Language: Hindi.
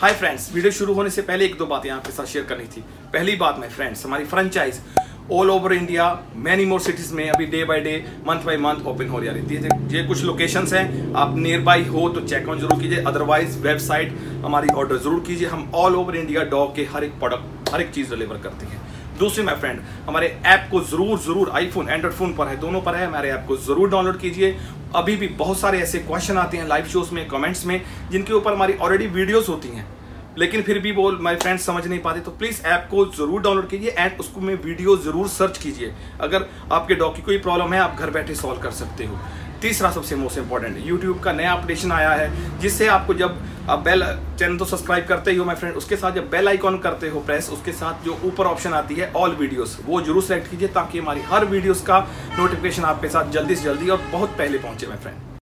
हाय फ्रेंड्स वीडियो शुरू होने से पहले एक दो बातें आपके साथ शेयर करनी थी। पहली बात मैं फ्रेंड्स हमारी franchise all over India many more cities में अभी day by day month by month open हो जा रही है। ये कुछ लोकेशंस हैं। आप नियर बाई हो तो चेक ऑन ज़रूर कीजिए। अदरवाइज़ वेबसाइट हमारी ऑर्डर ज़रूर कीजिए। हम ऑल ओवर इंडिया डॉग के हर एक प्रोडक्ट हर एक चीज़ डिलीवर करते हैं। दूसरी माय फ्रेंड हमारे ऐप को ज़रूर ज़रूर आईफोन एंड्रॉइड फ़ोन पर है, दोनों पर है। हमारे ऐप को ज़रूर डाउनलोड कीजिए। अभी भी बहुत सारे ऐसे क्वेश्चन आते हैं लाइव शोज़ में कमेंट्स में, जिनके ऊपर हमारी ऑलरेडी वीडियोस होती हैं। लेकिन फिर भी वो माय फ्रेंड्स समझ नहीं पाते तो प्लीज़ ऐप को ज़रूर डाउनलोड कीजिए एंड उसको में वीडियो ज़रूर सर्च कीजिए। अगर आपके डॉग की कोई प्रॉब्लम है, आप घर बैठे सॉल्व कर सकते हो। तीसरा सबसे मोस्ट इंपॉर्टेंट यूट्यूब का नया अपडेशन आया है, जिससे आपको जब आप बेल चैनल तो सब्सक्राइब करते ही हो माई फ्रेंड उसके साथ जब बेल आइकॉन करते हो प्रेस उसके साथ जो ऊपर ऑप्शन आती है ऑल वीडियोस वो ज़रूर सेलेक्ट कीजिए, ताकि हमारी हर वीडियोस का नोटिफिकेशन आपके साथ जल्दी से जल्दी और बहुत पहले पहुँचे माय फ्रेंड